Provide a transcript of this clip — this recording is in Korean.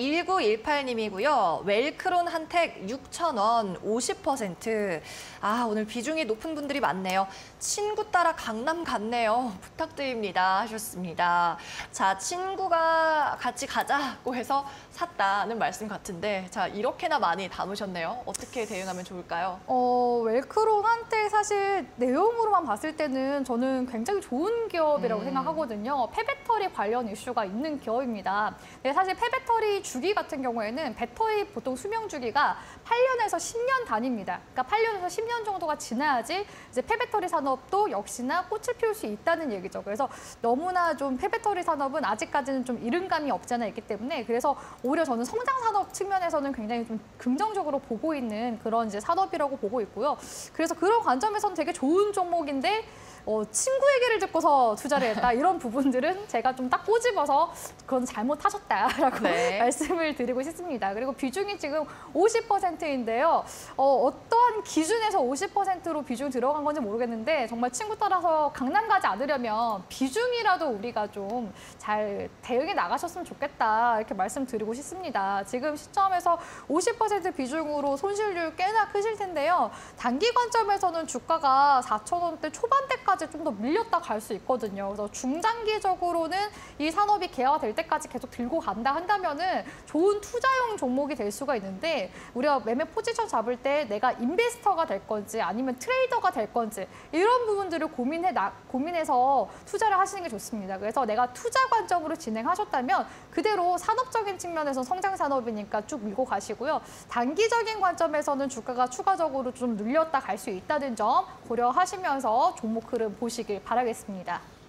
1918님이고요. 웰크론 한택 6,000원 50%. 아, 오늘 비중이 높은 분들이 많네요. 친구 따라 강남 갔네요. 부탁드립니다. 하셨습니다. 자, 친구가 같이 가자고 해서 샀다는 말씀 같은데, 자, 이렇게나 많이 담으셨네요. 어떻게 대응하면 좋을까요? 어, 웰크론 한때 사실 내용으로만 봤을 때는 저는 굉장히 좋은 기업이라고 음. 생각하거든요. 폐배터리 관련 이슈가 있는 기업입니다. 네, 사실 폐배터리 주기 같은 경우에는 배터리 보통 수명 주기가 8년에서 10년 단위입니다. 그러니까 8년에서 10년 정도가 지나야지 이제 폐배터리 산업도 역시나 꽃을 피울 수 있다는 얘기죠. 그래서 너무나 좀 폐배터리 산업은 아직까지는 좀 이른감이 없잖아 있기 때문에 그래서 오히려 저는 성장 산업 측면에서는 굉장히 좀 긍정적으로 보고 있는 그런 이제 산업이라고 보고 있고요. 그래서 그런 관점에서는 되게 좋은 종목인데 어, 친구 얘기를 듣고서 투자를 했다 이런 부분들은 제가 좀 딱 꼬집어서 그건 잘못하셨다라고 네. 말씀 을 드리고 싶습니다. 그리고 비중이 지금 50%인데요. 어, 어떠한 기준에서 50%로 비중 들어간 건지 모르겠는데 정말 친구 따라서 강남 가지 않으려면 비중이라도 우리가 좀 잘 대응해 나가셨으면 좋겠다 이렇게 말씀드리고 싶습니다. 지금 시점에서 50% 비중으로 손실률 꽤나 크실 텐데요. 단기 관점에서는 주가가 4,000원대 초반대까지 좀 더 밀렸다 갈 수 있거든요. 그래서 중장기적으로는 이 산업이 개화될 때까지 계속 들고 간다 한다면은 좋은 투자용 종목이 될 수가 있는데 우리가 매매 포지션 잡을 때 내가 인베스터가 될 건지 아니면 트레이더가 될 건지 이런 부분들을 고민해 나, 고민해서 투자를 하시는 게 좋습니다. 그래서 내가 투자 관점으로 진행하셨다면 그대로 산업적인 측면에서 성장 산업이니까 쭉 밀고 가시고요. 단기적인 관점에서는 주가가 추가적으로 좀 늘렸다 갈 수 있다는 점 고려하시면서 종목 흐름 보시길 바라겠습니다.